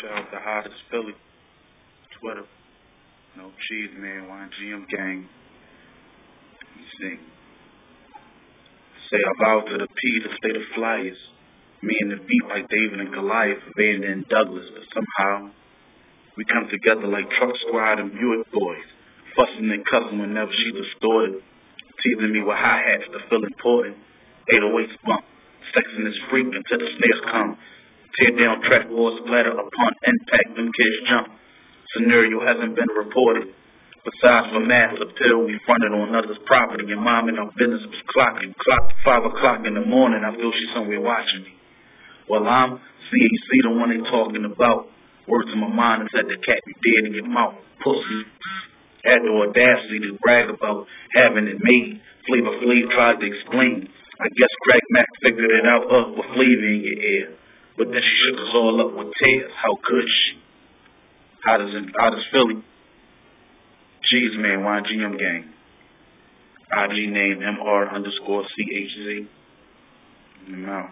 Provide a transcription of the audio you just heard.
Shout out the hottest Philly. Twitter. No Cheez Man, YGM gang. You see. Say I vow to the P to stay the flyers. Me and the beat like David and Goliath, Van and Douglas, but somehow we come together like Truck Squad and Buick boys, fussing and cussing whenever she distorted, teasing me with hi hats to feel important. 808s bump, sexing this freak until the snares come. Tear down track walls, splatter upon impact, them kids jump. Scenario hasn't been reported. Besides for mass appeal, we fronted on others' property. Your mom and our business was clocking. Clocked five o'clock in the morning. I feel she's somewhere watching me. Well, I'm CAC, the one they talking about. Words in my mind and said the cat be dead in your mouth. Pussy. Had the audacity to brag about having it made. Flavor Flav tried to explain. I guess Craig Mack figured it out uh, with flavor in your ear. But then she shook us all up with tears. How could she? How does it, how does Philly? Cheez Man, YGM Gang. IG name MR underscore CHZ. Out.